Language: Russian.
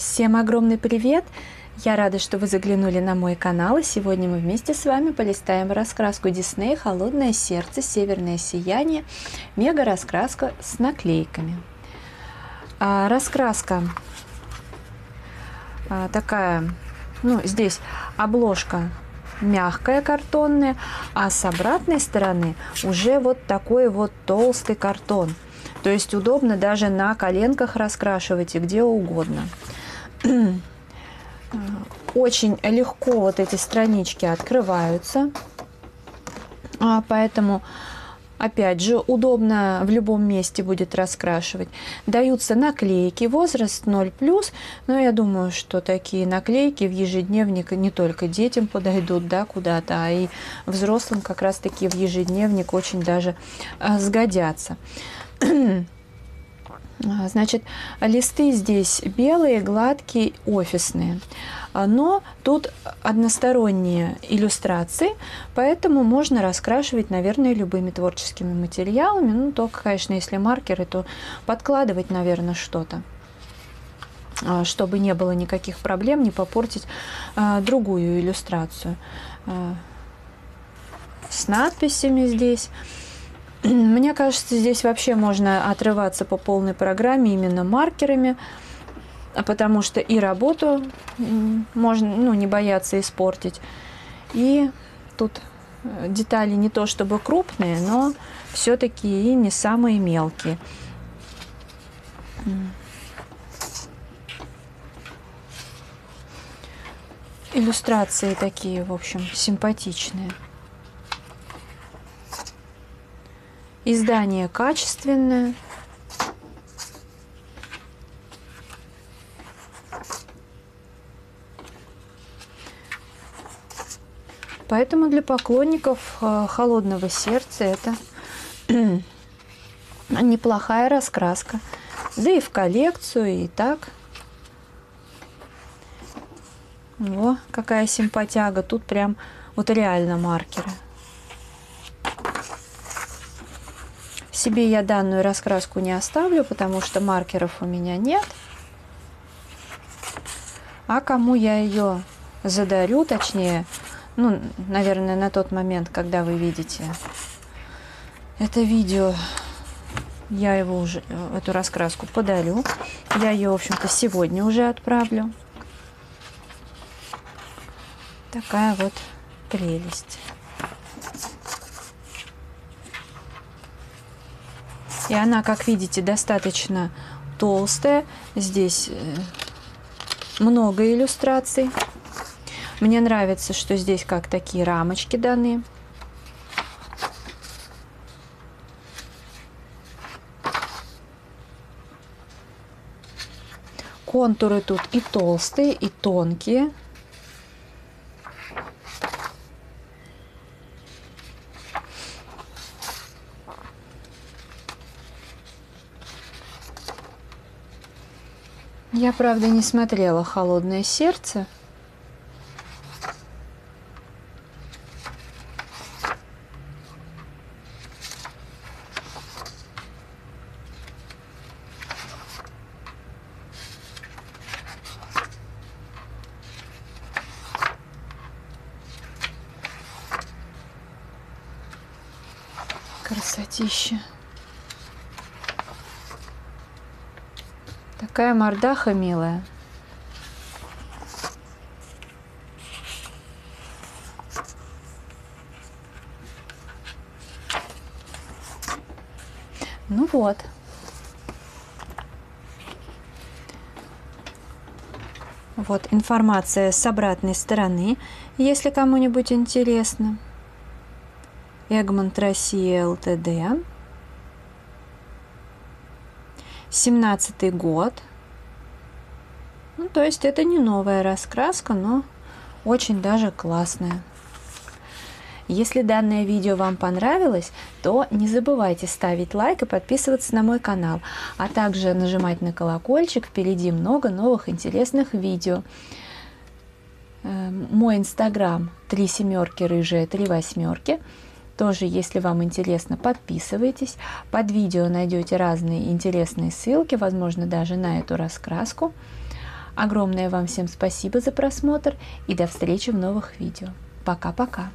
Всем огромный привет! Я рада, что вы заглянули на мой канал, и сегодня мы вместе с вами полистаем раскраску Дисней «Холодное сердце. Северное сияние». Мега-раскраска с наклейками. А, раскраска а, такая, ну, здесь обложка мягкая картонная, а с обратной стороны уже вот такой вот толстый картон. То есть удобно даже на коленках раскрашивать и где угодно. Очень легко вот эти странички открываются, а, поэтому Опять же, удобно в любом месте будет раскрашивать. Даются наклейки, возраст 0+, но я думаю, что такие наклейки в ежедневник не только детям подойдут да, куда-то, а и взрослым как раз-таки в ежедневник очень даже а, сгодятся. А, значит, листы здесь белые, гладкие, офисные. А, но тут односторонние иллюстрации, поэтому можно раскрашивать, наверное, любыми творческими материалами. Ну, только, конечно, если маркеры, то подкладывать, наверное, что-то а, чтобы не было никаких проблем, не попортить другую иллюстрацию. С надписями здесь. Мне кажется, здесь вообще можно отрываться по полной программе именно маркерами, потому что и работу можно ну, не бояться испортить. И тут э, детали не то чтобы крупные, но все-таки и не самые мелкие. Иллюстрации такие, в общем, симпатичные. Издание качественное. Поэтому для поклонников э, холодного сердца это неплохая раскраска. Да и в коллекцию, и так. О, какая симпатяга. Тут прям вот реально маркеры. Себе я данную раскраску не оставлю, потому что маркеров у меня нет. А кому я ее задарю, точнее, ну, наверное, на тот момент, когда вы видите это видео, я его уже, эту раскраску подарю. Я ее, в общем-то, сегодня уже отправлю. Такая вот прелесть. И она, как видите, достаточно толстая. Здесь э, много иллюстраций. Мне нравится, что здесь как такие рамочки даны. Контуры тут и толстые, и тонкие. Я, правда, не смотрела «Холодное сердце». Красотища. Такая мордаха милая. Ну вот. Вот информация с обратной стороны, если кому-нибудь интересно. Эгмонт Россия ЛТД. 17 год. Ну, то есть это не новая раскраска, но очень даже классная. Если данное видео вам понравилось, то не забывайте ставить лайк и подписываться на мой канал, а также нажимать на колокольчик, впереди много новых интересных видео. Эм, мой инстаграм три семерки рыжая три восьмерки. Тоже, если вам интересно, подписывайтесь. Под видео найдете разные интересные ссылки, возможно, даже на эту раскраску. Огромное вам всем спасибо за просмотр и до встречи в новых видео. Пока-пока.